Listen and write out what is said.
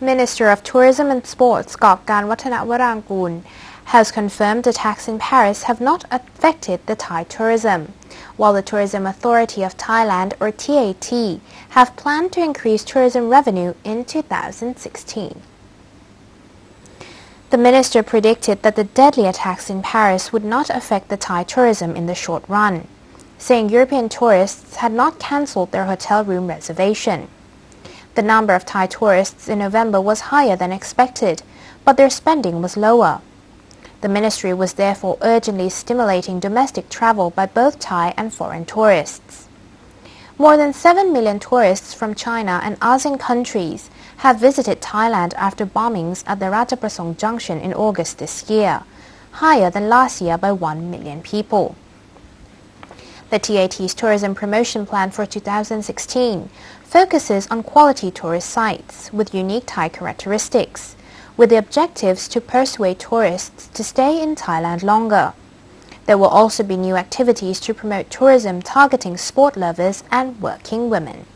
Minister of Tourism and Sports Kobkarn Wattanavrangkul has confirmed the attacks in Paris have not affected the Thai tourism, while the Tourism Authority of Thailand, or TAT, have planned to increase tourism revenue in 2016. The minister predicted that the deadly attacks in Paris would not affect the Thai tourism in the short run, saying European tourists had not cancelled their hotel room reservation. The number of Thai tourists in November was higher than expected, but their spending was lower. The ministry was therefore urgently stimulating domestic travel by both Thai and foreign tourists. More than 7 million tourists from China and ASEAN countries have visited Thailand after bombings at the Ratchaprasong Junction in August this year, higher than last year by 1 million people. The TAT's tourism promotion plan for 2016 focuses on quality tourist sites with unique Thai characteristics, with the objectives to persuade tourists to stay in Thailand longer. There will also be new activities to promote tourism targeting sport lovers and working women.